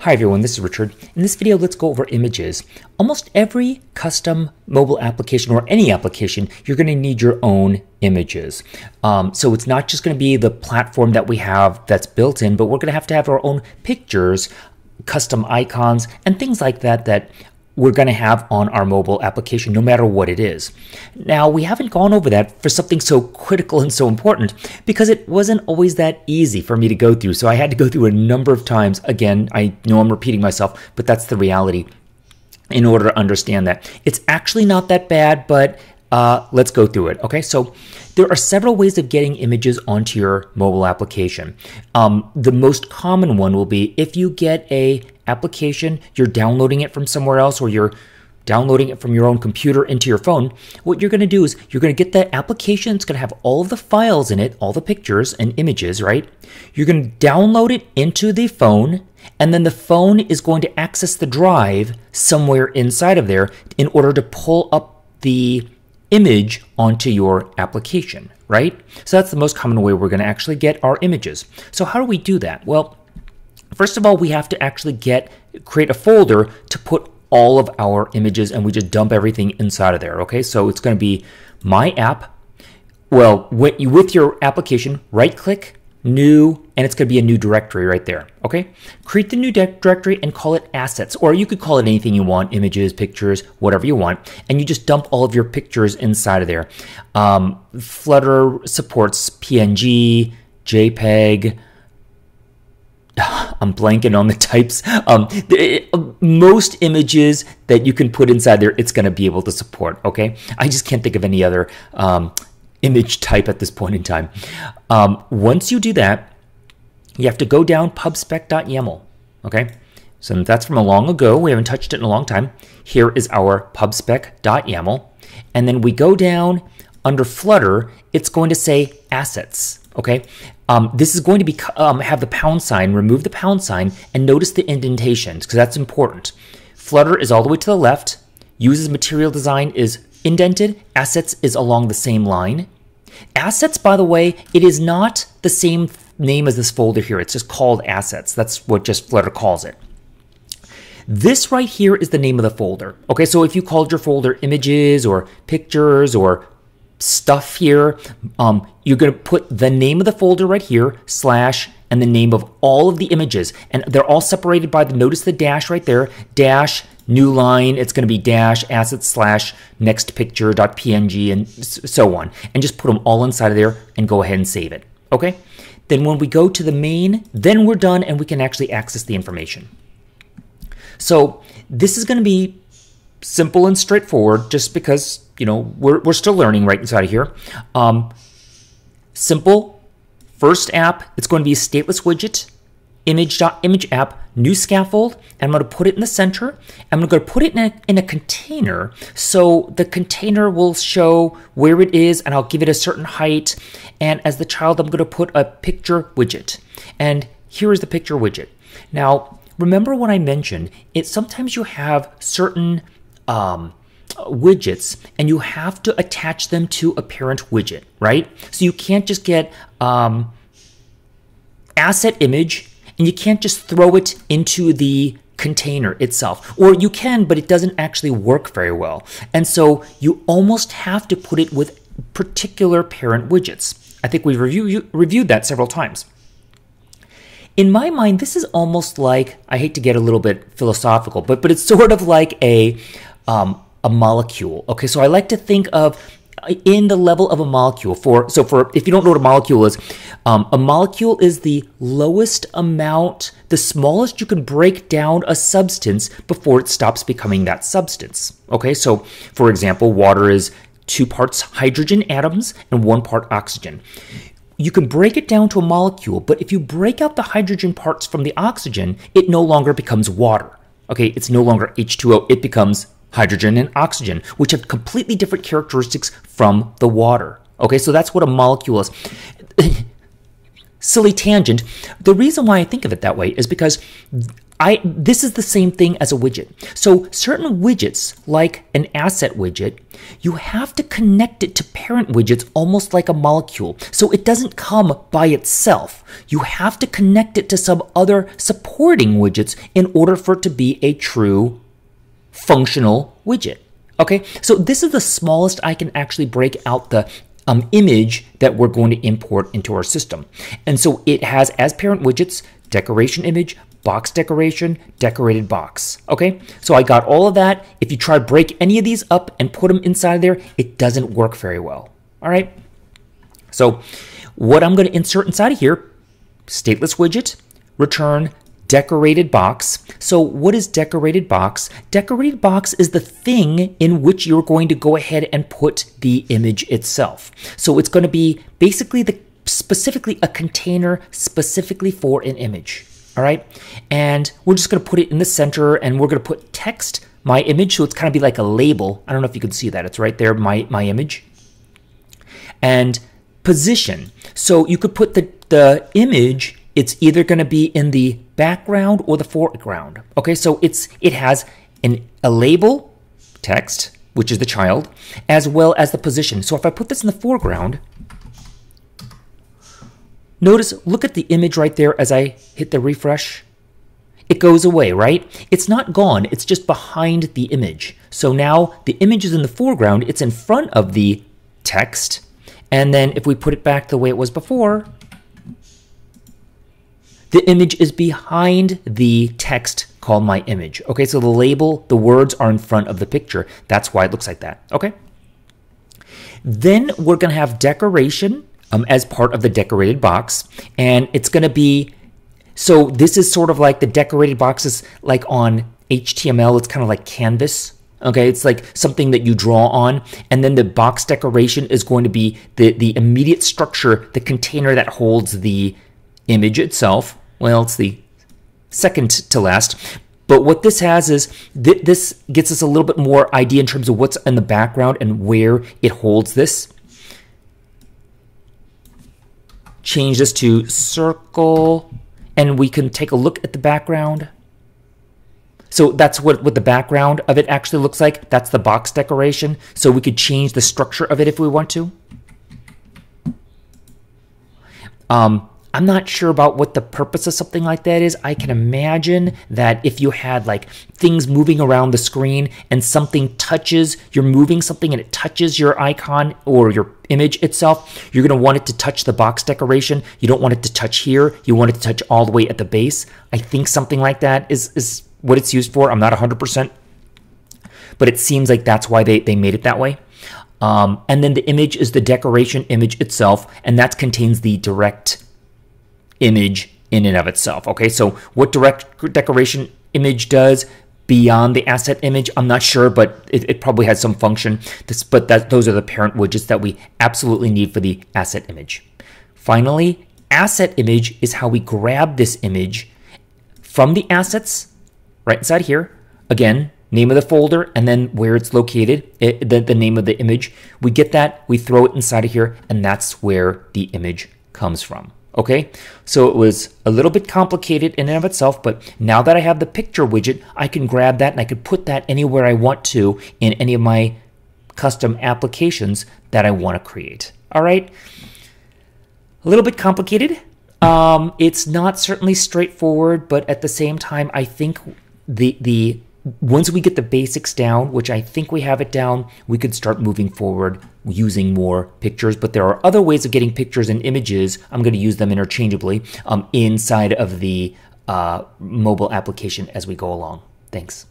Hi everyone, this is Richard. In this video, let's go over images. Almost every custom mobile application or any application, you're going to need your own images. Um, so it's not just going to be the platform that we have that's built in, but we're going to have to have our own pictures, custom icons, and things like that that we're going to have on our mobile application, no matter what it is. Now, we haven't gone over that for something so critical and so important because it wasn't always that easy for me to go through. So I had to go through a number of times. Again, I know I'm repeating myself, but that's the reality in order to understand that. It's actually not that bad, but uh, let's go through it. Okay, so there are several ways of getting images onto your mobile application. Um, the most common one will be if you get a application, you're downloading it from somewhere else, or you're downloading it from your own computer into your phone, what you're going to do is you're going to get that application. It's going to have all the files in it, all the pictures and images, right? You're going to download it into the phone, and then the phone is going to access the drive somewhere inside of there in order to pull up the image onto your application, right? So that's the most common way we're going to actually get our images. So how do we do that? Well, first of all, we have to actually get create a folder to put all of our images and we just dump everything inside of there, okay? So it's going to be my app. Well, with your application, right click, new, and it's going to be a new directory right there. Okay. Create the new directory and call it assets, or you could call it anything you want images, pictures, whatever you want. And you just dump all of your pictures inside of there. Um, Flutter supports PNG, JPEG. I'm blanking on the types. Um, the, most images that you can put inside there, it's going to be able to support. Okay. I just can't think of any other um, image type at this point in time. Um, once you do that, you have to go down pubspec.yaml. Okay, so that's from a long ago. We haven't touched it in a long time. Here is our pubspec.yaml. And then we go down under Flutter, it's going to say assets. Okay, um, this is going to be um, have the pound sign. Remove the pound sign and notice the indentations because that's important. Flutter is all the way to the left. Uses material design is indented. Assets is along the same line. Assets, by the way, it is not the same name as this folder here. It's just called assets. That's what just Flutter calls it. This right here is the name of the folder. Okay, so if you called your folder images or pictures or stuff here, um, you're going to put the name of the folder right here, slash, and the name of all of the images. And they're all separated by the, notice the dash right there, dash, new line, it's going to be dash assets slash next picture dot png and so on. And just put them all inside of there and go ahead and save it. Okay? Then when we go to the main, then we're done and we can actually access the information. So this is going to be simple and straightforward just because, you know, we're, we're still learning right inside of here. Um, simple. First app, it's going to be a stateless widget image image app new scaffold and I'm going to put it in the center. I'm going to put it in a, in a container so the container will show where it is and I'll give it a certain height and as the child I'm going to put a picture widget and here is the picture widget. Now remember when I mentioned it sometimes you have certain um, widgets and you have to attach them to a parent widget, right? So you can't just get um, asset image and you can't just throw it into the container itself. Or you can, but it doesn't actually work very well. And so you almost have to put it with particular parent widgets. I think we've review, reviewed that several times. In my mind, this is almost like, I hate to get a little bit philosophical, but, but it's sort of like a, um, a molecule. Okay, so I like to think of in the level of a molecule. For so for if you don't know what a molecule is, um, a molecule is the lowest amount, the smallest you can break down a substance before it stops becoming that substance. Okay, so for example, water is two parts hydrogen atoms and one part oxygen. You can break it down to a molecule, but if you break out the hydrogen parts from the oxygen, it no longer becomes water. Okay, it's no longer H2O, it becomes hydrogen and oxygen, which have completely different characteristics from the water. Okay, so that's what a molecule is. silly tangent. The reason why I think of it that way is because I this is the same thing as a widget. So certain widgets, like an asset widget, you have to connect it to parent widgets almost like a molecule. So it doesn't come by itself. You have to connect it to some other supporting widgets in order for it to be a true functional widget. Okay, so this is the smallest I can actually break out the um, image that we're going to import into our system. And so it has as parent widgets, decoration image, box decoration, decorated box. Okay, so I got all of that. If you try to break any of these up and put them inside there, it doesn't work very well. All right, so what I'm going to insert inside of here, stateless widget, return decorated box. So what is decorated box? Decorated box is the thing in which you're going to go ahead and put the image itself. So it's going to be basically the specifically a container specifically for an image. All right. And we're just going to put it in the center and we're going to put text, my image. So it's kind of be like a label. I don't know if you can see that. It's right there, my, my image. And position. So you could put the, the image, it's either going to be in the background or the foreground. Okay. So it's, it has an, a label text, which is the child, as well as the position. So if I put this in the foreground, Notice, look at the image right there as I hit the refresh. It goes away, right? It's not gone, it's just behind the image. So now the image is in the foreground, it's in front of the text. And then if we put it back the way it was before, the image is behind the text called my image. Okay, so the label, the words are in front of the picture. That's why it looks like that. Okay. Then we're going to have decoration um, as part of the decorated box. And it's going to be, so this is sort of like the decorated boxes like on HTML. It's kind of like canvas. Okay, it's like something that you draw on. And then the box decoration is going to be the, the immediate structure, the container that holds the image itself. Well, it's the second to last. But what this has is th this gets us a little bit more idea in terms of what's in the background and where it holds this. change this to circle, and we can take a look at the background. So that's what, what the background of it actually looks like. That's the box decoration. So we could change the structure of it if we want to. Um, I'm not sure about what the purpose of something like that is. I can imagine that if you had like things moving around the screen and something touches, you're moving something and it touches your icon or your image itself, you're going to want it to touch the box decoration. You don't want it to touch here. You want it to touch all the way at the base. I think something like that is, is what it's used for. I'm not 100%, but it seems like that's why they, they made it that way. Um, and then the image is the decoration image itself, and that contains the direct image in and of itself. Okay, so what direct decoration image does beyond the asset image, I'm not sure, but it, it probably has some function. This, but that, those are the parent widgets that we absolutely need for the asset image. Finally, asset image is how we grab this image from the assets right inside here. Again, name of the folder and then where it's located, it, the, the name of the image. We get that, we throw it inside of here, and that's where the image comes from. Okay, so it was a little bit complicated in and of itself, but now that I have the picture widget, I can grab that and I can put that anywhere I want to in any of my custom applications that I want to create. All right, a little bit complicated. Um, it's not certainly straightforward, but at the same time, I think the the once we get the basics down, which I think we have it down, we could start moving forward using more pictures. But there are other ways of getting pictures and images. I'm going to use them interchangeably um, inside of the uh, mobile application as we go along. Thanks.